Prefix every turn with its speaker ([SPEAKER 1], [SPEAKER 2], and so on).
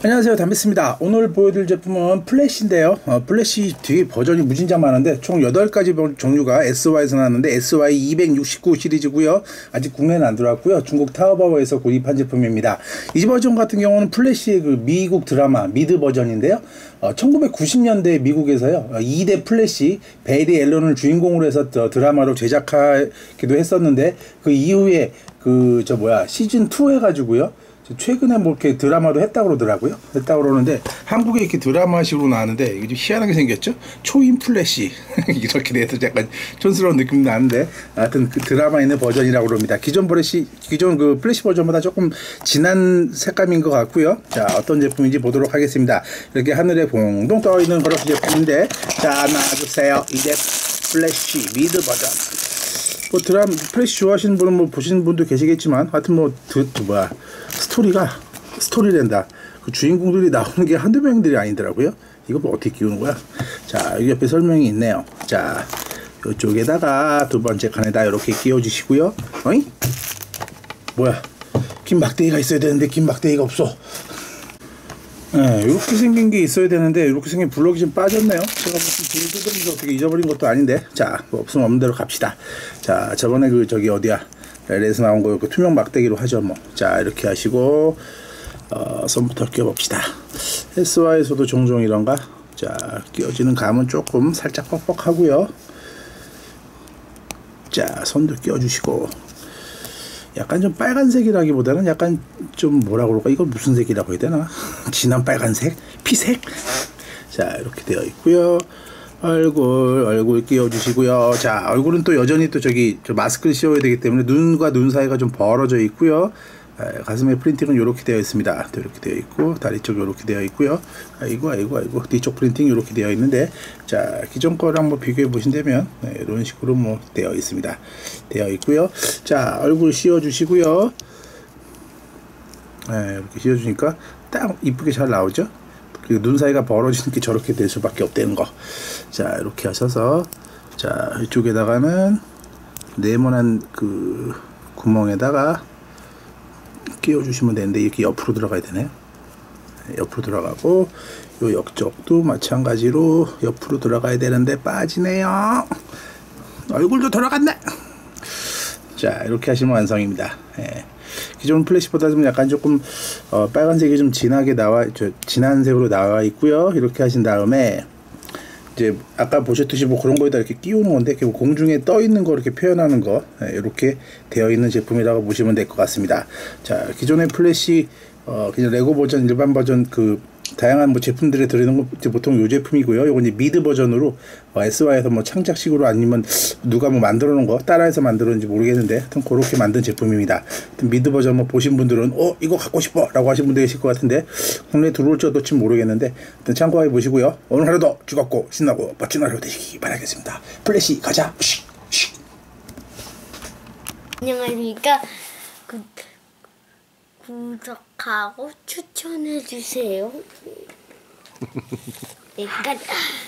[SPEAKER 1] 안녕하세요. 담비스입니다. 오늘 보여드릴 제품은 플래시인데요. 어, 플래시 뒤에 버전이 무진장 많은데 총 8가지 종류가 SY에서 나왔는데 SY 269 시리즈고요. 아직 국내는 안 들어왔고요. 중국 타오바오에서 구입한 제품입니다. 이 버전 같은 경우는 플래시의 그 미국 드라마 미드 버전인데요. 어, 1990년대 미국에서요. 어, 2대 플래시 베리 앨런을 주인공으로 해서 드라마로 제작하기도 했었는데 그 이후에 그 저 뭐야 시즌 2 해가지고요 최근에 뭐 이렇게 드라마도 했다 고 그러더라고요. 했다 고 그러는데 한국에 이렇게 드라마식으로 나왔는데 이게 좀 희한하게 생겼죠. 초인 플래시 이렇게 돼서 약간 촌스러운 느낌 나는데 하여튼 그 드라마 있는 버전이라고 그럽니다. 기존 플래시 기존 그 플래시 버전보다 조금 진한 색감인 것 같고요. 자 어떤 제품인지 보도록 하겠습니다. 이렇게 하늘에 둥둥 떠 있는 그런 제품인데 자 나와주세요. 이제 플래시 미드 버전. 뭐 드라마 플래시 좋아하시는 분은 뭐 보시는 분도 계시겠지만 하여튼 뭐 드, 뭐야 스토리가 스토리랜다. 그 주인공들이 나오는 게 한두 명들이 아니더라고요. 이거 뭐 어떻게 끼우는 거야? 자, 여기 옆에 설명이 있네요. 자, 이쪽에다가 두 번째 칸에다 이렇게 끼워주시고요. 어이? 뭐야? 긴 막대기가 있어야 되는데 긴 막대기가 없어. 네, 이렇게 생긴 게 있어야 되는데 이렇게 생긴 블럭이 좀 빠졌네요. 제가 무슨 불을 뜯으면서 어떻게 잊어버린 것도 아닌데 자, 뭐 없으면 없는 대로 갑시다. 자, 저번에 그 저기 어디야? LA에서 나온 거그 투명 막대기로 하죠 뭐. 자 이렇게 하시고 어, 선부터 끼워봅시다. SY에서도 종종 이런가? 자 끼워지는 감은 조금 살짝 뻑뻑하고요. 자 손도 끼워주시고 약간 좀 빨간색이라기보다는 약간 좀 뭐라 그럴까? 이걸 무슨 색이라고 해야 되나? 진한 빨간색? 피색? 자 이렇게 되어 있고요. 얼굴 얼굴 끼워주시고요. 자 얼굴은 또 여전히 또 저기 저 마스크를 씌워야 되기 때문에 눈과 눈 사이가 좀 벌어져 있고요. 가슴에 프린팅은 이렇게 되어 있습니다. 이렇게 되어 있고 다리 쪽 이렇게 되어 있고요. 아이고 아이고 아이고 뒤쪽 프린팅 이렇게 되어 있는데 자 기존 거랑 뭐 비교해 보신다면 네, 이런 식으로 뭐 되어 있습니다. 되어 있고요. 자 얼굴 씌워 주시고요. 네, 이렇게 씌워 주니까 딱 이쁘게 잘 나오죠. 그눈 사이가 벌어지는 게 저렇게 될 수밖에 없다는 거. 자, 이렇게 하셔서 자, 이쪽에다가는 네모난 그 구멍에다가 끼워 주시면 되는데 이렇게 옆으로 들어가야 되네요. 옆으로 들어가고 요 옆쪽도 마찬가지로 옆으로 들어가야 되는데 빠지네요. 얼굴도 돌아갔네. 자, 이렇게 하시면 완성입니다. 예. 기존 플래시보다 좀 약간 조금 어, 빨간색이 좀 진하게 나와 저, 진한 색으로 나와 있고요. 이렇게 하신 다음에 이제 아까 보셨듯이 뭐 그런 거에다 이렇게 끼우는 건데 공중에 떠 있는 거 이렇게 표현하는 거 네, 이렇게 되어 있는 제품이라고 보시면 될 것 같습니다. 자 기존의 플래시 어 그냥 레고 버전 일반 버전 그 다양한 뭐 제품들에 들어있는 건 보통 요 제품이고요. 요건 이제 미드 버전으로 어, SY에서 뭐 창작식으로 아니면 누가 뭐 만들어 놓은 거 따라해서 만들었는지 모르겠는데 하여튼 그렇게 만든 제품입니다. 하여튼 미드 버전 뭐 보신 분들은 어 이거 갖고 싶어 라고 하신 분들 계실 것 같은데 국내에 들어올지 어떨지 모르겠는데 하여튼 참고해 보시고요. 오늘 하루도 즐겁고 신나고 멋진 하루 되시기 바라겠습니다. 플래시 가자.
[SPEAKER 2] 안녕하십니까. 그... 구독하고 추천해주세요. 약간